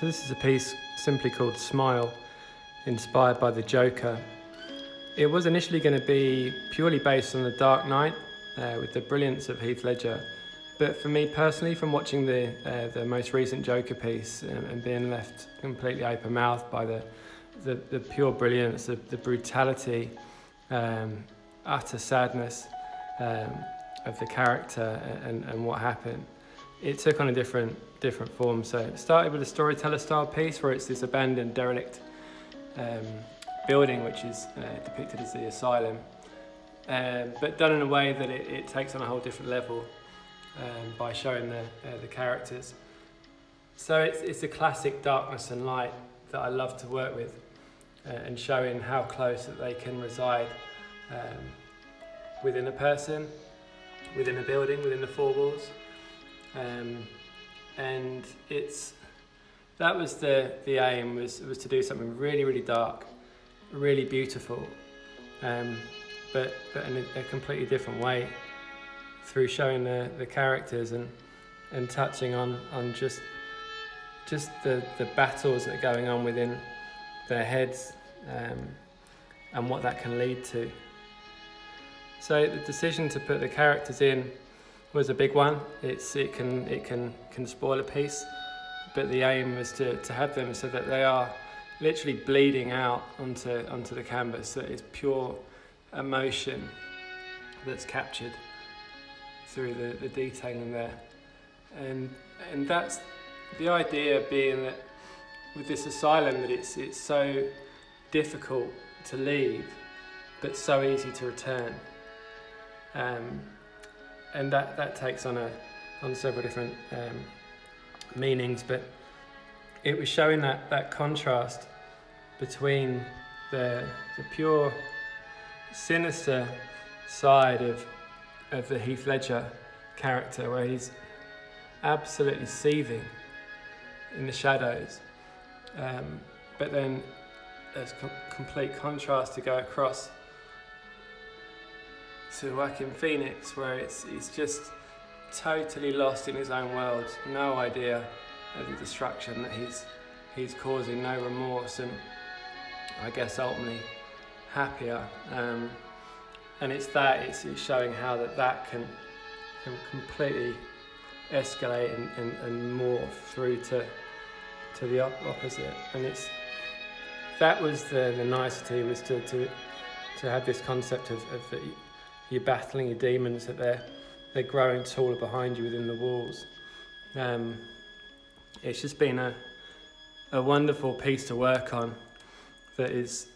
So this is a piece simply called Smile, inspired by the Joker. It was initially going to be purely based on The Dark Knight, uh, with the brilliance of Heath Ledger. But for me personally, from watching the uh, the most recent Joker piece and, and being left completely open mouthed by the, the, the pure brilliance, the, the brutality, um, utter sadness um, of the character and, and what happened, it took on a different different form. So it started with a storyteller style piece where it's this abandoned, derelict um, building which is uh, depicted as the asylum, um, but done in a way that it, it takes on a whole different level um, by showing the, uh, the characters. So it's, it's a classic darkness and light that I love to work with uh, and showing how close that they can reside um, within a person, within a building, within the four walls. Um, and it's that was the, the aim was, was to do something really, really dark, really beautiful, um, but, but in a, a completely different way through showing the, the characters and, and touching on, on just, just the, the battles that are going on within their heads um, and what that can lead to. So the decision to put the characters in was a big one. It's, it can, it can, can spoil a piece, but the aim was to, to have them so that they are literally bleeding out onto, onto the canvas, that it's pure emotion that's captured through the, the detailing there. And, and that's the idea being that with this asylum that it's, it's so difficult to leave, but so easy to return. Um, and that, that takes on, a, on several different um, meanings, but it was showing that, that contrast between the, the pure sinister side of of the Heath Ledger character where he's absolutely seething in the shadows. Um, but then there's com complete contrast to go across to Joaquin Phoenix where it's, he's just totally lost in his own world, no idea of the destruction that he's, he's causing, no remorse and I guess ultimately happier. Um, and it's that it's, it's showing how that that can can completely escalate and, and, and morph through to to the op opposite and it's that was the, the nicety was to, to to have this concept of, of that you're battling your demons that they're they're growing taller behind you within the walls um, it's just been a a wonderful piece to work on that is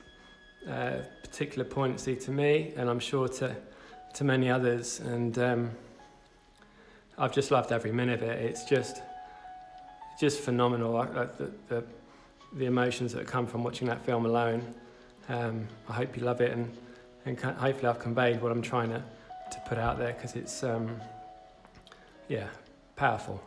uh, particular poignancy to me, and I'm sure to to many others. And um, I've just loved every minute of it. It's just just phenomenal. I, I, the, the, the emotions that come from watching that film alone. Um, I hope you love it, and and hopefully I've conveyed what I'm trying to to put out there because it's um, yeah powerful.